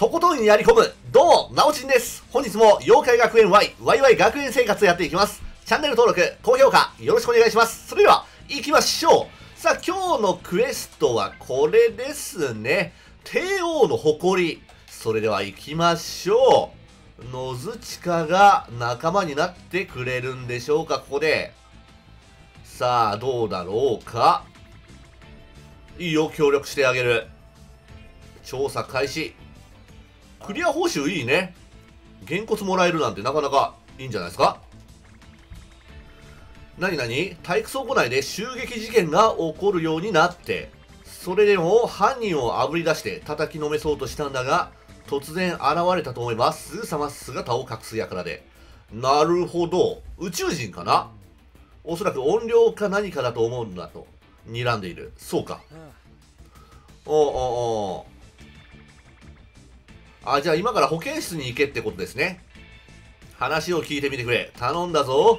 とことんやり込む、どうも、なおちんです。本日も妖怪学園 Y、ワイワイ学園生活やっていきます。チャンネル登録、高評価、よろしくお願いします。それでは、行きましょう。さあ、今日のクエストはこれですね。帝王の誇り。それでは行きましょう。のずちかが仲間になってくれるんでしょうか、ここで。さあ、どうだろうか。いいよ、協力してあげる。調査開始。クリア報酬いいね。げんこつもらえるなんてなかなかいいんじゃないですか？なになに体育倉庫内で襲撃事件が起こるようになって、それでも犯人をあぶり出して叩きのめそうとしたんだが、突然現れたと思います。すぐさま姿を隠す輩で。なるほど。宇宙人かな？おそらく怨霊か何かだと思うんだと。睨んでいる。そうか。おうおうおうあ、じゃあ今から保健室に行けってことですね。話を聞いてみてくれ。頼んだぞ。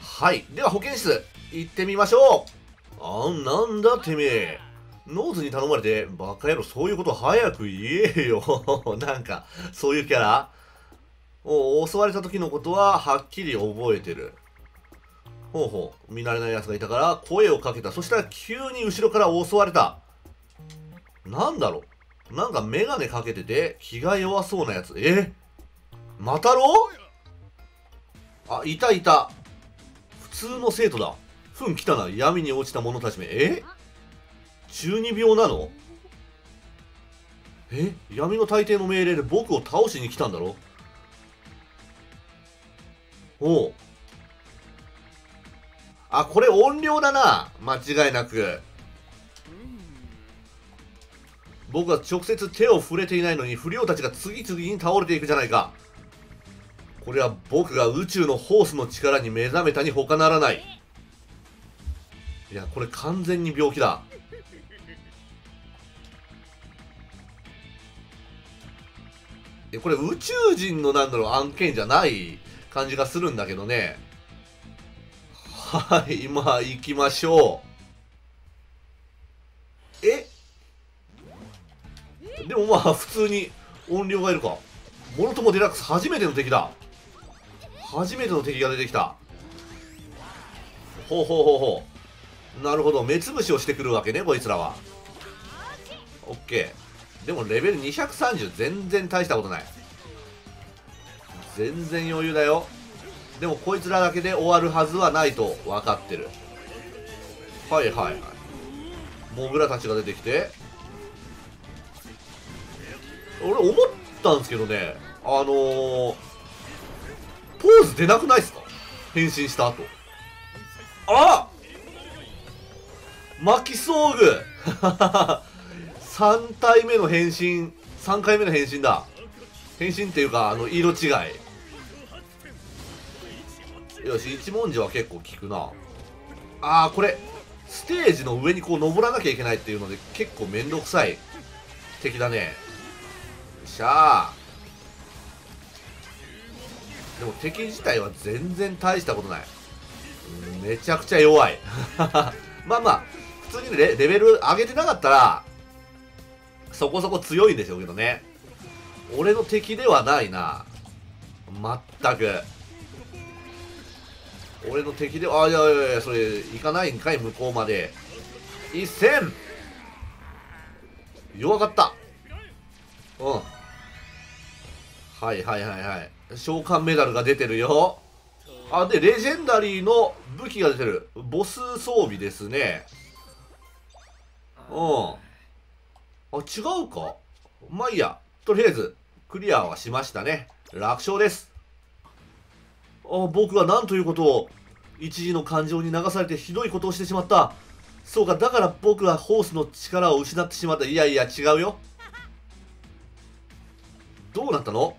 はい。では保健室、行ってみましょう。あなんだてめえ。ノーズに頼まれて、バカ野郎、そういうこと早く言えよ。なんか、そういうキャラお襲われた時のことは、はっきり覚えてる。ほうほう。見慣れない奴がいたから、声をかけた。そしたら、急に後ろから襲われた。なんだろうなんかメガネかけてて気が弱そうなやつ。え？またろあ、いたいた。普通の生徒だ。ふん来たな。闇に落ちた者たちめ。え？中二病なの？え？闇の大帝の命令で僕を倒しに来たんだろ？おう。あ、これ音量だな。間違いなく。僕は直接手を触れていないのに不良たちが次々に倒れていくじゃないか。これは僕が宇宙のホースの力に目覚めたに他ならない。いやこれ完全に病気だ。えこれ宇宙人のなんだろう案件じゃない感じがするんだけどね。はい今行きましょう。通に音量がいるか。モノトモデラックス初めての敵だ。初めての敵が出てきた。ほうほうほうほう。なるほど。目つぶしをしてくるわけねこいつらは。オッケー。でもレベル230全然大したことない。全然余裕だよ。でもこいつらだけで終わるはずはないと分かってる。はいはいはい。モグラたちが出てきて。俺思ったんですけどねあのー、ポーズ出なくないっすか？変身した後。あ巻き遭遇3体目の変身。3回目の変身だ。変身っていうかあの色違い。よし一文字は結構効くな。あーこれステージの上にこう登らなきゃいけないっていうので結構めんどくさい。敵だねしゃあ。でも敵自体は全然大したことない。めちゃくちゃ弱い。まあまあ普通にレレベル上げてなかったらそこそこ強いんでしょうけどね。俺の敵ではないな。全く。俺の敵であいやいやいやそれ行かないんかい向こうまで。一戦弱かった。うん。はいはいはいはい。召喚メダルが出てるよ。あでレジェンダリーの武器が出てる。ボス装備ですね。うん。あ違うか？まあいいや。とりあえずクリアはしましたね。楽勝です。あ僕は何ということを一時の感情に流されてひどいことをしてしまった。そうかだから僕はホースの力を失ってしまった。いやいや違うよ。どうなったの？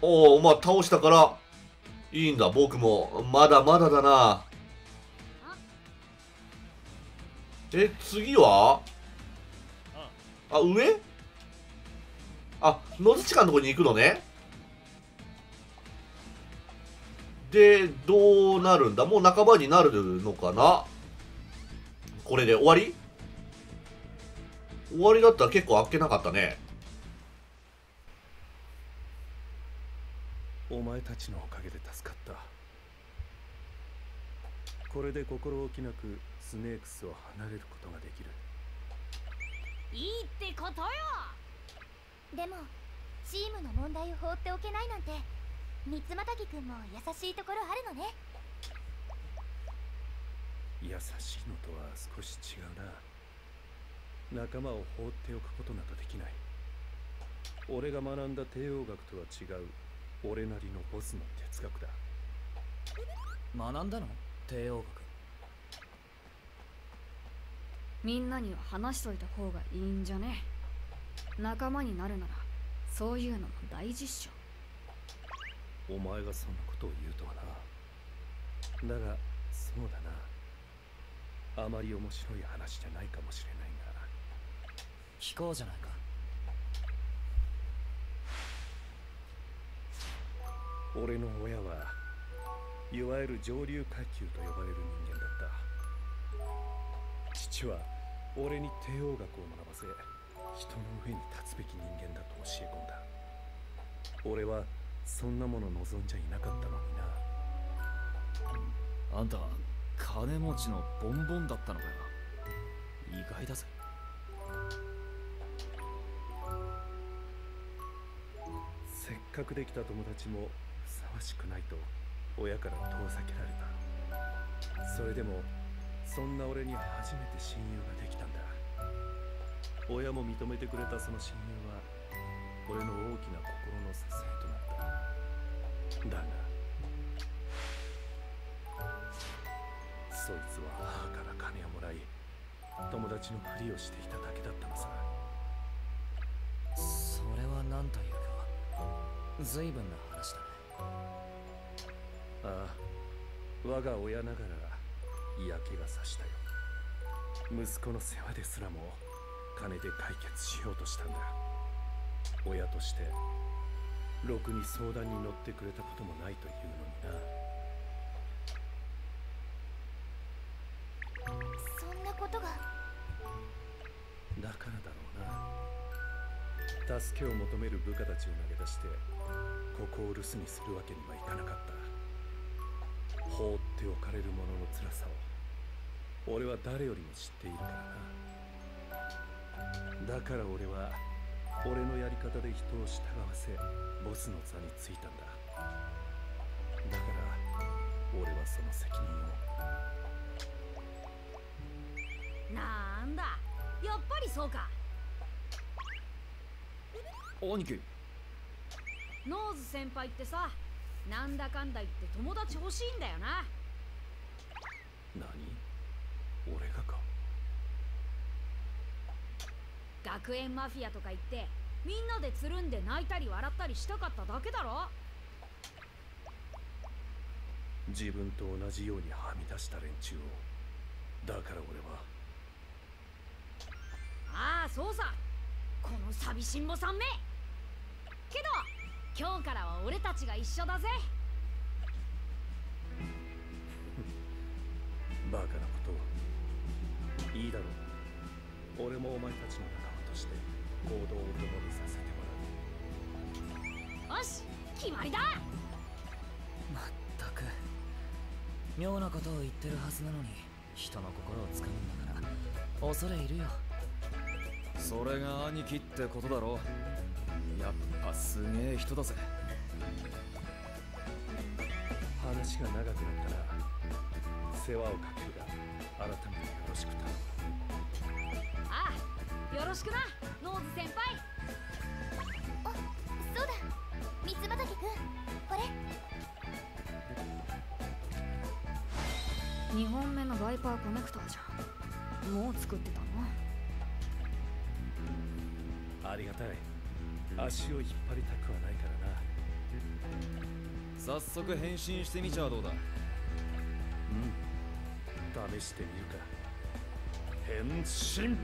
おおまあ倒したから。いいんだ僕も。まだまだだな。え次は？あ上？あ野槌館のとこに行くのね。でどうなるんだ？もう半ばになるのかな？これで終わり？終わりだったら結構あっけなかったね。お前たちのおかげで助かった。これで心置きなくスネークスを離れることができる。いいってことよ。でもチームの問題を放っておけないなんて三つまたぎくんも優しいところあるのね。優しいのとは少し違うな。仲間を放っておくことなどできない。俺が学んだ帝王学とは違う俺なりのボスの哲学だ。学んだの？帝王学。みんなには話しといた方がいいんじゃね？仲間になるならそういうのも大事っしょお前がそんなことを言うとはな。だがそうだな。あまり面白い話じゃないかもしれないが。聞こうじゃないか俺の親はいわゆる上流階級と呼ばれる人間だった。父は俺に帝王学を学ばせ人の上に立つべき人間だと教え込んだ。俺はそんなもの望んじゃいなかったのにな。あんた金持ちのボンボンだったのかよ。意外だぜ。せっかくできた友達もふさわしくないと親から遠ざけられた。それでもそんな俺に初めて親友ができたんだ。親も認めてくれたその親友は俺の大きな心の支えとなった。だがそいつは母から金をもらい友達のふりをしていただけだったのさ。それは何というか随分な話だああ我が親ながら嫌気がさしたよ。息子の世話ですらも金で解決しようとしたんだ。親としてろくに相談に乗ってくれたこともないというのにな。そんなことが。だからだろうな。助けを求める部下たちを投げ出してここを留守にするわけにはいかなかった。放っておかれる者の辛さを俺は誰よりも知っているからな。だから俺は俺のやり方で人を従わせボスの座についたんだ。だから俺はその責任を。なんだ。やっぱりそうか。兄貴ノーズ先輩ってさなんだかんだ言って友達欲しいんだよな。何？俺がか？学園マフィアとか言ってみんなでつるんで泣いたり笑ったりしたかっただけだろ。自分と同じようにはみ出した連中を。だから俺は。ああそうさ。この寂しんぼさんめ今日からは俺たちが一緒だぜ。バカなことをいいだろう。俺もお前たちの仲間として行動を共にさせてもらう。よし決まりだ。まったく。妙なことを言ってるはずなのに人の心をつかむんだから恐れいるよ。それが兄貴ってことだろやっぱすげえ人だぜ。話が長くなったら世話をかけるが改めてよろしく頼ああよろしくなノーズ先輩。あそうだ。三つまたぎくんこれ。2本目のバイパーコネクターじゃん。もう作ってたの？むありがたい足を引っ張りたくはないからな。早速変身してみちゃどうだ？うん。試してみるか。変身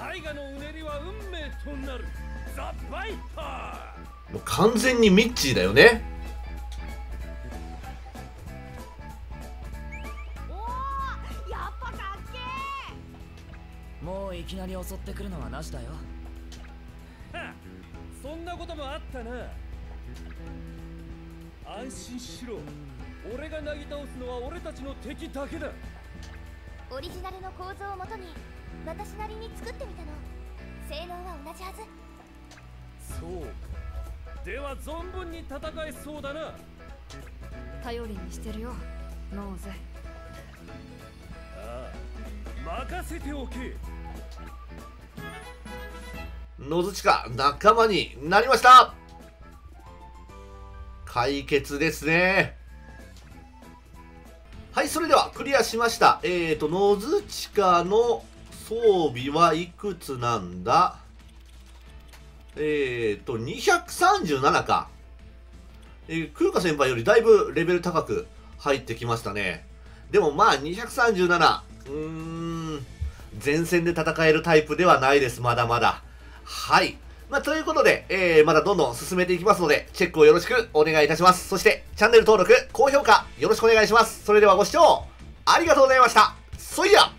大河のうねりは運命となる。ザ・バイパもう完全にミッチーだよね。おおやっぱかっけもういきなり襲ってくるのはなしだよ。そんなこともあったな。安心しろ。俺がなぎ倒すのは俺たちの敵だけだ。オリジナルの構造をもとに私なりに作ってみたの。性能は同じはず。そう。かでは存分に戦えそうだな。頼りにしてるよノーゼああ任せておけ。野づちか仲間になりました。解決ですね。はいそれではクリアしました。えーと野づちかの装備はいくつなんだ？えーと237かえー、クーカ先輩よりだいぶレベル高く入ってきましたねでもまあ237うーん前線で戦えるタイプではないですまだまだはい。まあ、ということで、えー、まだどんどん進めていきますので、チェックをよろしくお願いいたします。そして、チャンネル登録、高評価、よろしくお願いします。それではご視聴、ありがとうございました。そいや